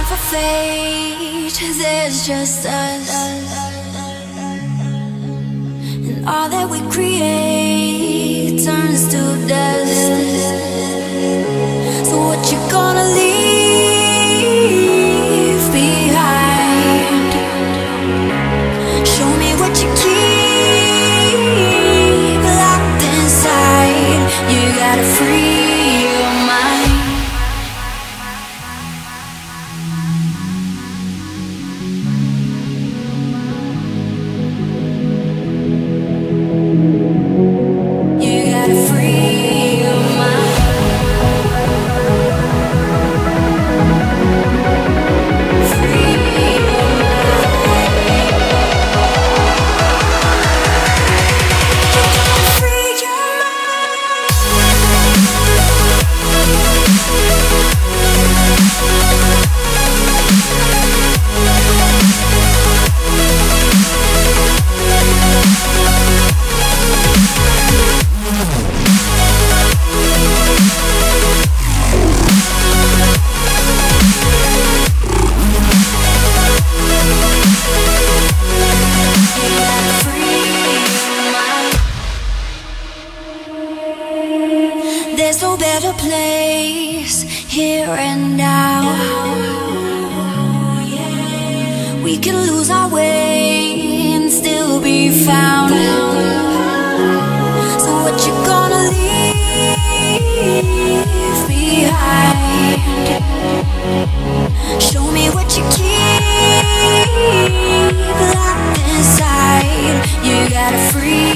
time for fate. There's just us And all that we create. Turns to dust there's no better place here and now. We can lose our way and still be found. So, what you gonna leave behind? Show me what you keep locked inside. You gotta free.